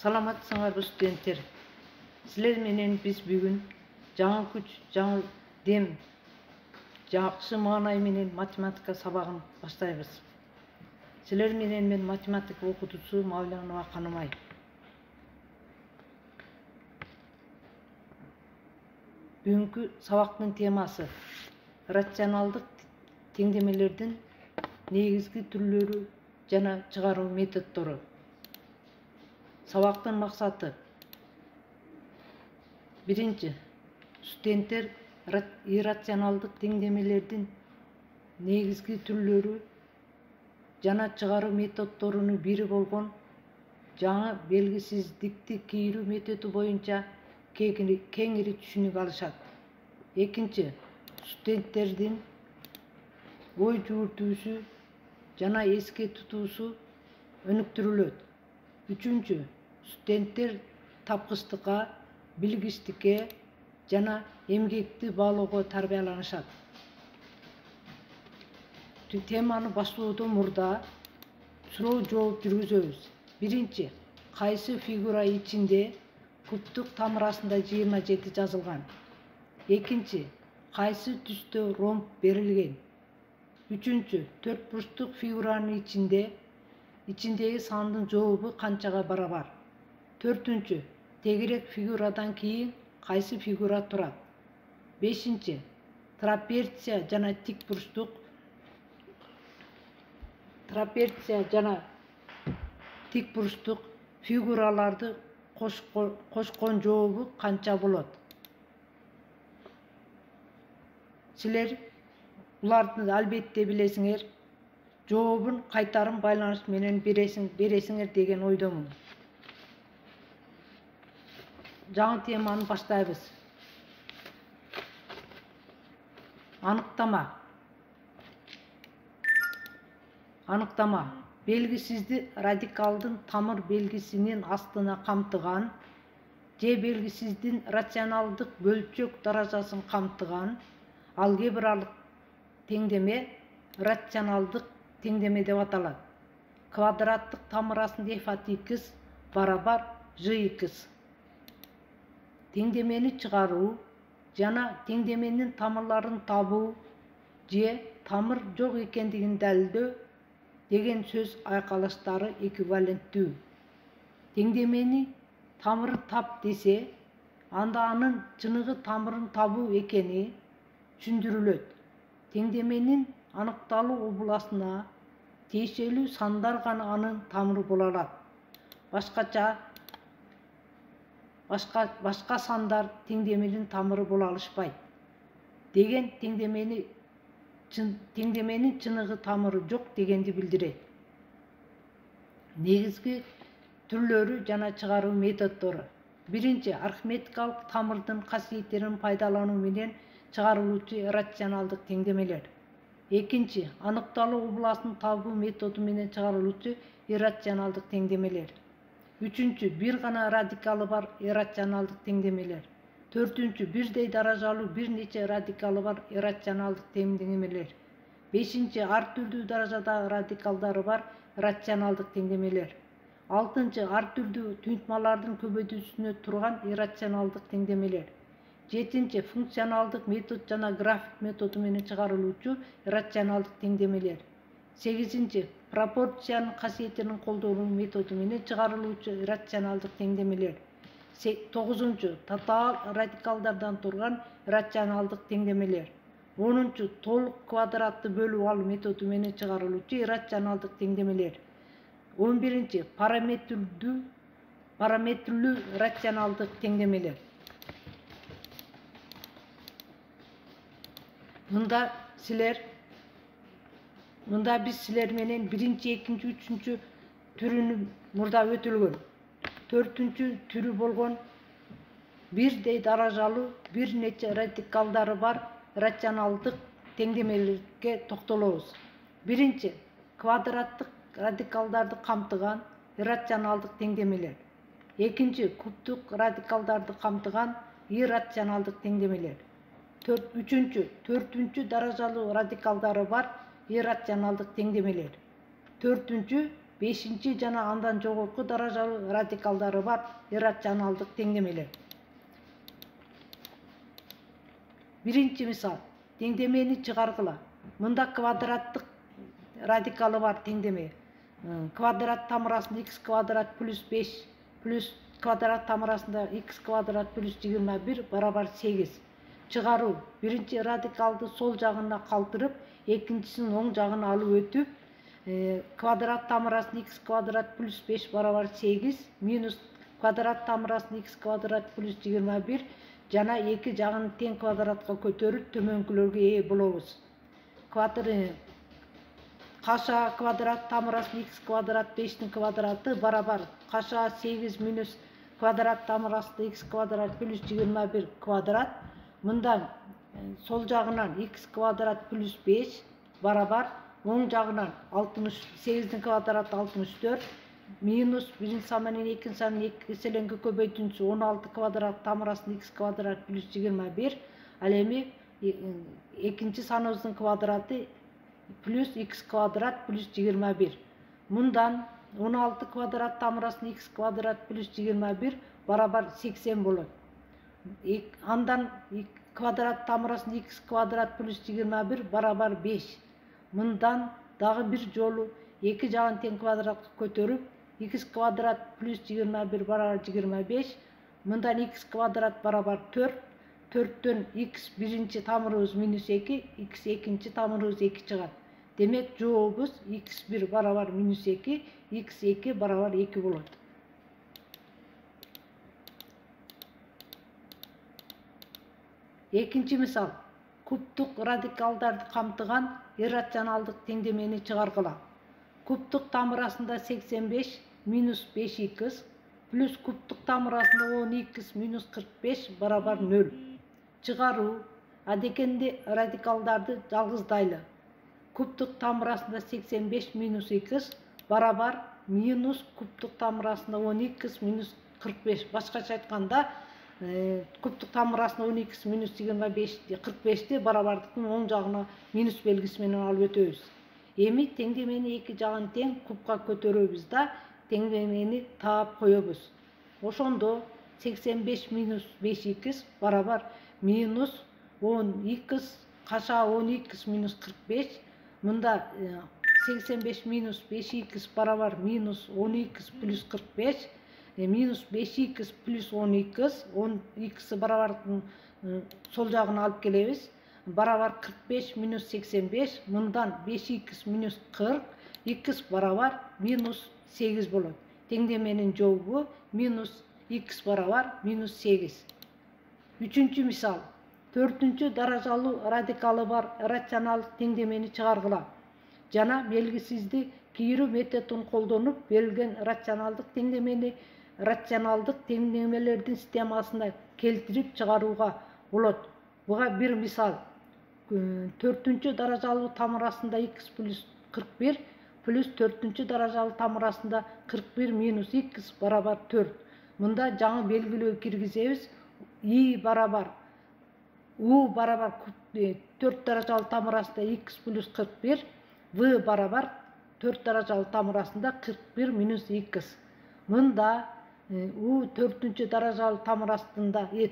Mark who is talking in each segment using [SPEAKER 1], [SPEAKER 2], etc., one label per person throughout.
[SPEAKER 1] саламатсыңарбы студенттер силер менен биз бүгүн жаңы күч жаңы дем жакшы маанай менен математика сабагын баштайбыз силер менен мен математика окутуучусу мавлянова канымай бүгүнкү сабактын темасы рационалдык теңдемелердин негизги түрлөрү жана чыгаруу методдору сабактын максаты биринчи студенттер иррационалдык теңдемелердин негизги түрлөрү жана чыгаруу методдорунун бири болгон жаңы белгисиздикти кийрүү методу боюнча кеңири түшүнүк алышат экинчи студенттердин ой жүгүртүүсү жана эске тутуусу өнүктүрүлөт үчүнчү студенттер тапкычтыкка билгичтикке жана эмгекти баалоого тарбияланышат теманы баштоодон мурда суроо жооп жүргүзөбүз. Биринчи кайсы фигура ичинде кубтук тамырасында жыйырма жети жазылган. Экинчи кайсы түстө ромб берилген. Үчүнчү төрт бурчтук фигуранын ичинде ичиндеги сандын жообу канчага барабар. Төртүнчү тегерек фигурадан кийин кайсы фигура турат бешинчи трапеция тик бурчтук трапеция тик бурчтук фигураларды кошкон жообу канча болот силер буларды албетте билесиңер жообун кайтарым байланыш менен бересиңер деген ойдомун жаңы теманы баштайбыз. Аныктама. Аныктама. Белгисизди радикалдын тамыр белгисинин астына камтыган же белгисиздин рационалдык бөлчөк даражасын камтыган алгебралык теңдеме рационалдык теңдеме деп аталат. Квадраттык тамырасында f от x барабар ж x теңдемени чыгаруу жана теңдеменин тамырларын табуу же тамыр жок экендигин далилдөө деген сөз айкалыштары эквиваленттүү. Теңдемени тамыры тап десе анда анын чыныгы тамырын табуу экени түшүндүрүлөт. Теңдеменин аныкталуу областына тиешелүү сандар гана анын тамыры боло алат башкача башка сандар теңдеменин тамыры боло алышпайт деген теңдемени теңдеменин чыныгы тамыры жок дегенди билдирет негизги түрлөрү жана чыгаруу методдору биринчи арифметикалык тамырдын касиеттерин пайдалануу менен чыгарылуучу иррационалдык теңдемелер экинчи аныкталуу областын табуу методу менен чыгарылуучу иррационалдык теңдемелер үчүнчү бир гана радикалы бар иррационалдык теңдемелер төртүнчү бирдей даражалуу бир нече радикалы бар иррационалдык теңдемелер бешинчи ар түрдүү даражадагы радикалдары бар рационалдык теңдемелер алтынчы ар түрдүү туйунтмалардын көбөйтүүсүнө турган иррационалдык теңдемелер жетинчи функционалдык метод жана график методу менен чыгарылуучу иррационалдык теңдемелер сегизинчи пропорциянын касиеттерин колдонуу методу менен чыгарылуучу иррационалдык теңдемелер тогузунчу татаал радикалдардан турган рационалдык теңдемелер. Онунчу толук квадратты бөлүп алуу методу менен чыгарылуучу иррационалдык теңдемелер. Он биринчи параметрлүү параметрлүү рационалдык теңдемелер. Мында силер мында биз силер менен биринчи экинчи үчүнчү түрүнү мурда өтүлгөн төртүнчү түрү болгон бирдей даражалуу бир нече радикалдары бар рационалдык теңдемелерге токтолобуз биринчи квадраттык радикалдарды камтыган иррационалдык теңдемелер экинчи кубтук радикалдарды камтыган иррационалдык теңдемелер үчүнчү төртүнчү даражалуу радикалдары бар иррационалдык теңдемелер төртүнчү бешинчи жана андан жогорку даражалуу радикалдары бар иррационалдык теңдемелер биринчи мисал теңдемени чыгаргыла мында квадраттык радикалы бар теңдеме квадрат тамырасында x квадрат плюс беш плюс квадрат тамырасында x квадрат плюс жыйырма бир барабар сегиз чыгаруу биринчи радикалды сол жагына калтырып экинчисин оң жагына алып өтүп квадрат тамырасында x квадрат плюс беш барабар сегиз минус квадрат тамырасында x квадрат плюс жыйырма бир жана эки жагын тең квадратка көтөрүп төмөнкүлөргө ээ болобуз каша квадрат тамырасында x квадрат бештин квадраты барабар. Каша сегиз минус квадрат тамырасында x квадрат плюс жыйырма бир квадрат. Мындан сол жагынан x квадрат плюс беш барабар оң алтымыш сегиздин квадраты алтымыш төрт минус биринчи сан менен экинчи санын эки эселенге көбөйтүүнчүсү он алты квадрат тамырасында x квадрат плюс жыйырма бир ал эми экинчи квадраты плюс x квадрат плюс жыйырма бир мындан он алты квадрат тамырасында x квадрат плюс жыйырма бир барабар сексен болот андан квадрат тамырасында x квадрат плюс жыйырма бир барабар беш мындан дагы бир жолу эки жагын тең квадратка көтөрүп x квадрат плюс жыйырма бир барабар жыйырма беш мындан x квадрат барабар төрт төрттөн x биринчи тамырыбыз минус эки x экинчи тамырыбыз эки чыгат демек жообубуз x бир барабар минус эки x эки барабар эки болот экинчи мисал кубтук радикалдарды камтыган иррационалдык теңдемени чыгаргыла. Кубтук тамырасында сексен беш минус беш икс плюс кубтук тамырасында он икс минус кырк беш барабар нөл. Чыгаруу адекенде радикалдарды жалгыздайлы. Кубтук тамырасында сексен беш минус икс барабар минус кубтук тамырасында он икс минус кырк беш. Башкача айтканда минус жыйырма бешти кырк бешти барабардыктын оң жагына минус белгиси менен алып өтөбүз эми теңдемени эки жагын тең кубка көтөрөбүз да теңдемени таап коебуз ошондо сексен беш минус беш икс барабар. Минус он икс каша он икс минус кырк беш мында сексен беш минус беш икс барабар. Минус он икс плюс кырк беш. Минус беш икс плюс он икс он икс барабардын сол жагына алып келебиз. Барабар кырк беш минус сексен беш мындан беш икс минус кырк икс барабар минус сегиз болот. Теңдеменин жообу минус x барабар минус сегиз. Үчүнчү мисал төртүнчү даражалуу радикалы бар рационалдык теңдемени чыгаргыла. Жана белгисизди кийирүү методун колдонуп берилген рационалдык теңдемени рационалдык теңдемелердин системасына келтирип чыгарууга болот буга бир мисал. Төртүнчү даражалуу тамырасында x плюс кырк бир плюс төртүнчү даражалуу тамырасында кырк бир минус икс барабар төрт. Мында жаңы белгилөө киргизебиз и барабар. У барабар төрт даражалуу тамырасында икс плюс кырк бир в барабар төрт даражалуу тамырасында кырк бир минус мында э, у төртүнчү даражалуу тамырасында э,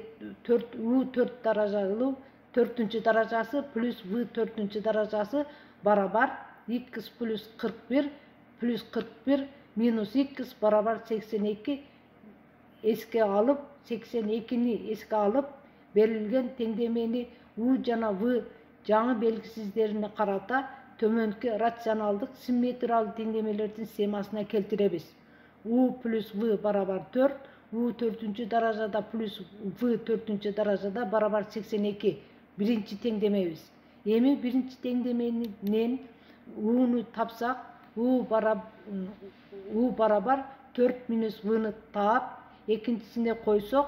[SPEAKER 1] төрт у төрт даражалуу төртүнчү даражасы плюс в төртүнчү даражасы барабар x плюс кырк бир плюс кырк бир минус x барабар сексен эки эске алып сексен экини эске алып берилген теңдемени у жана в жаңы белгисиздерине карата төмөнкү рационалдык симметриялуу теңдемелердин системасына келтиребиз у плюс в барабар төрт у төртүнчү даражада плюс в төртүнчү даражада барабар сексен эки биринчи теңдемебиз эми биринчи теңдеменен уну тапсак у у барабар төрт минус вны таап экинчисине койсок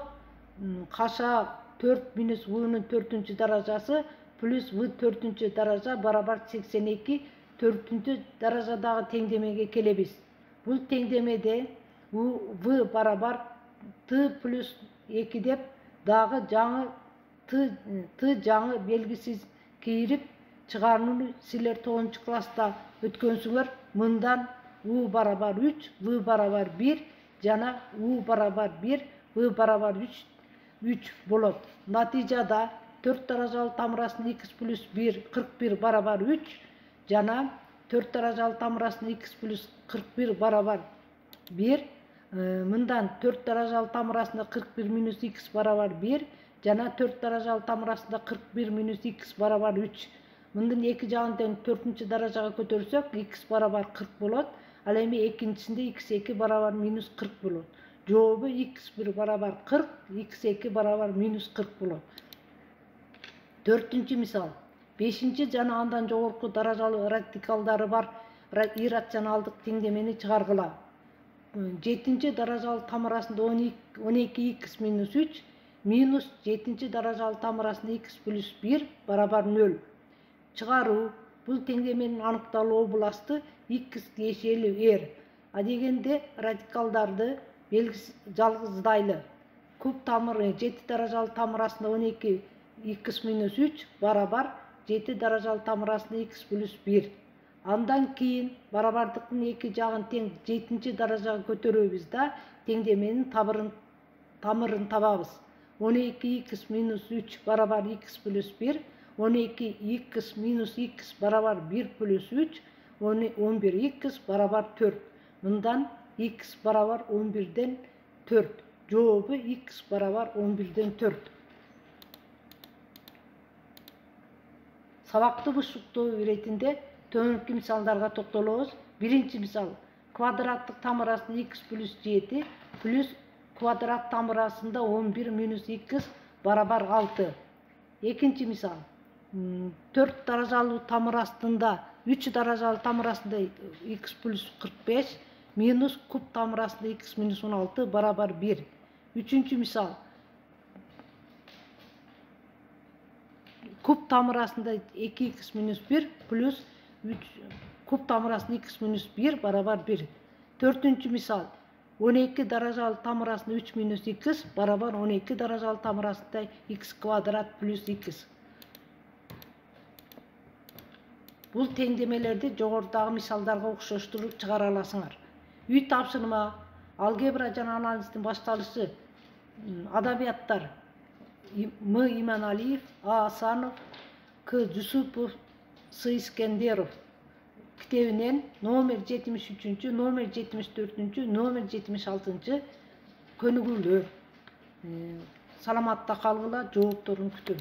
[SPEAKER 1] каша төрт минус внын төртүнчү даражасы плюс в төртүнчү даража барабар сексен эки төртүнчү даражадагы теңдемеге келебиз бул теңдемеде в барабар т плюс эки деп дагы жаңы т жаңы белгисиз кийирип чыгарууну силер тогузунчу класста өткөнсүңөр мындан u барабар 3 v барабар 1 жана u барабар 1 v барабар 3 3 болот. Натыйжада 4 даражалуу тамырасынын x плюс 1 41 барабар 3 жана 4 даражалуу тамырасынын x плюс 41 барабар 1 мындан 4 даражалуу тамырасында 41 минус x барабар 1 жана 4 даражалуу тамырасында 41 минус x барабар 3 мындын эки жагын тең төртүнчү даражага көтөрсөк x барабар 40 болот. Ал эми экинчисинде x 2 барабар минус 40 болот. Жообу x 1 барабар 40 x 2 барабар минус 40 болот. Төртүнчү мисал. Бешинчи жана андан жогорку даражалуу радикалдары бар иррационалдык теңдемени чыгаргыла жетинчи даражалуу тамырасында он эки икс минус үч минус жетинчи даражалуу тамырасында икс плюс бир барабар нөл чыгаруу бул теңдеменин аныкталуу областы икс тиешелүү р а дегенде радикалдарды жалгыздайлы куб тамыры жети даражалуу тамырасында он икс минус үч барабар жети даражалуу тамырасында икс плюс бир андан кийин барабардыктын эки жагын тең жетинчи даражага көтөрөбүз да теңдеменин тамырын табабыз он эки икс минус үч барабар икс плюс бир он эки икс минус икс барабар бир плюс үч он бир икс барабар төрт. Мындан икс барабар он бирден төрт. Жообу икс барабар он бирден төрт. Сабакты бушуктоо иретинде төмөнкү мисалдарга токтолобуз биринчи мисал квадраттык тамырасында x плюс жети плюс квадрат тамырасында он бир минус икс барабар алты экинчи мисал төрт даражалуу тамыр астында үч даражалуу тамыр астында x плюс кырк беш минус куб тамыр астында x минус он алты барабар бир үчүнчү мисал куб тамыр астында эки x минус бир плюс куб тамырасында x минус 1 барабар 1. Төртүнчү мисал. 12 даражалуу тамырасында 3 минус x барабар 12 даражалуу тамырасында x квадрат плюс x. Бул теңдемелерди жогорудагы мисалдарга окшоштуруп чыгара аласыңар. Үй тапшырма, алгебра жана анализдин башталышы, адабияттар М. Иманалиев, А. Асанов, К. Жусупов, С. Искендеров китебинен номер жетимиш үчүнчү номер жетимиш төртүнчү номер жетимиш алтынчы көнүгүүлөр саламатта калгыла жоопторун күтөм